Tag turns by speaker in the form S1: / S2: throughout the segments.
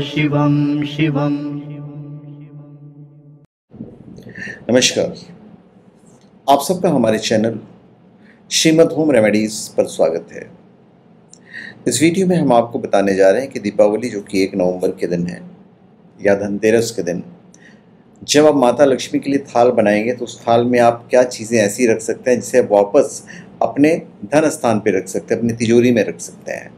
S1: शिवं शिवम
S2: नमस्कार। आप सबका हमारे चैनल श्रीमद होम रेमेडीज़ पर स्वागत है। इस वीडियो में हम आपको बताने जा रहे हैं कि दीपावली जो कि एक नवंबर के दिन है, या धनतेरस के दिन, जब आप माता लक्ष्मी के लिए थाल बनाएँगे तो उस थाल में आप क्या चीज़ें ऐसी रख सकते हैं जिसे आप वापस अपने धन स्थान पर रख सकते हैं, अपनी तिजोरी में रख सकते हैं।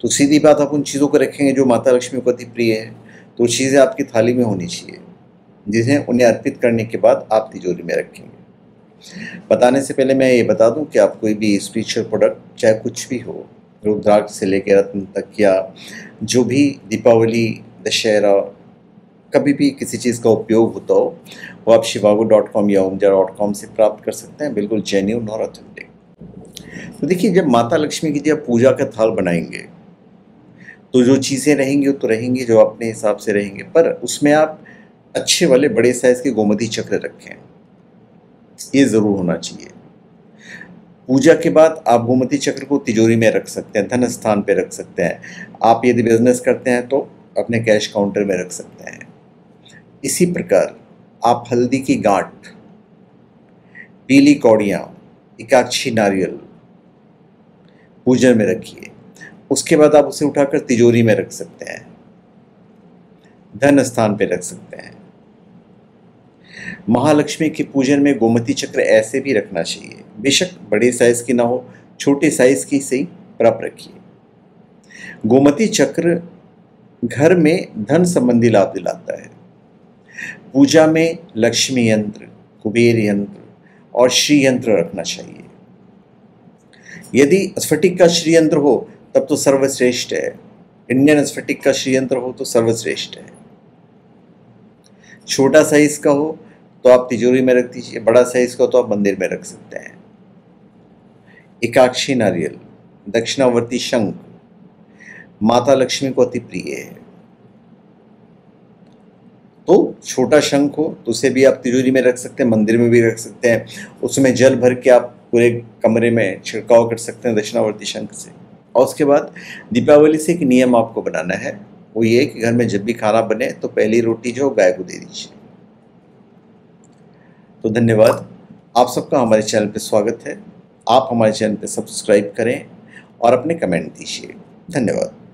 S2: तो सीधी बात आप उन चीज़ों को रखेंगे जो माता लक्ष्मी को अति प्रिय है तो चीज़ें आपकी थाली में होनी चाहिए, जिन्हें उन्हें अर्पित करने के बाद आप तिजोरी में रखेंगे। बताने से पहले मैं ये बता दूँ कि आप कोई भी स्पिरिचुअल प्रोडक्ट चाहे कुछ भी हो, रुद्राक्ष से लेकर रत्न तक या जो भी दीपावली, दशहरा, कभी भी किसी चीज़ का उपयोग होता हो, वो आप शिवागो डॉट कॉम या ओमजा डॉट कॉम से प्राप्त कर सकते हैं, बिल्कुल जेन्यून और ऑथेंटिक तो देखिए, जब माता लक्ष्मी की जब पूजा का थाल बनाएँगे तो जो चीज़ें रहेंगी वो तो रहेंगी, जो अपने हिसाब से रहेंगे, पर उसमें आप अच्छे वाले, बड़े साइज़ के गोमती चक्र रखें। ये ज़रूर होना चाहिए। पूजा के बाद आप गोमती चक्र को तिजोरी में रख सकते हैं धन स्थान पर रख सकते हैं। आप यदि बिज़नेस करते हैं तो अपने कैश काउंटर में रख सकते हैं। इसी प्रकार आप हल्दी की गांठ, पीली कौड़ियाँ, एकाक्षी नारियल पूजन में रखिए। उसके बाद आप उसे उठाकर तिजोरी में रख सकते हैं। धन स्थान पर रख सकते हैं। महालक्ष्मी के पूजन में गोमती चक्र ऐसे भी रखना चाहिए। बेशक बड़े साइज़ की ना हो, छोटे साइज़ की से पर आप रखिए। गोमती चक्र घर में धन संबंधी लाभ दिलाता है। पूजा में लक्ष्मी यंत्र, कुबेर यंत्र और श्री यंत्र रखना चाहिए। यदि स्फटिक का श्री यंत्र हो तब तो सर्वश्रेष्ठ है। इंडियन स्फटिक का श्रीयंत्र हो तो सर्वश्रेष्ठ है। छोटा साइज़ का हो तो आप तिजोरी में रख दीजिए, बड़ा साइज़ का हो तो आप मंदिर में रख सकते हैं। एकाक्षी नारियल, दक्षिणावर्ती शंख, माता लक्ष्मी को अति प्रिय है। तो छोटा शंख हो तो उसे भी आप तिजोरी में रख सकते हैं, मंदिर में भी रख सकते हैं। उसमें जल भर के आप पूरे कमरे में छिड़काव कर सकते हैं दक्षिणावर्ती शंख से। और उसके बाद दीपावली से एक नियम आपको बनाना है। वो ये कि घर में जब भी खाना बने तो पहली रोटी जो गाय को दे दीजिए। तो धन्यवाद। आप सबका हमारे चैनल पर स्वागत है। आप हमारे चैनल पर सब्सक्राइब करें और अपने कमेंट दीजिए। धन्यवाद।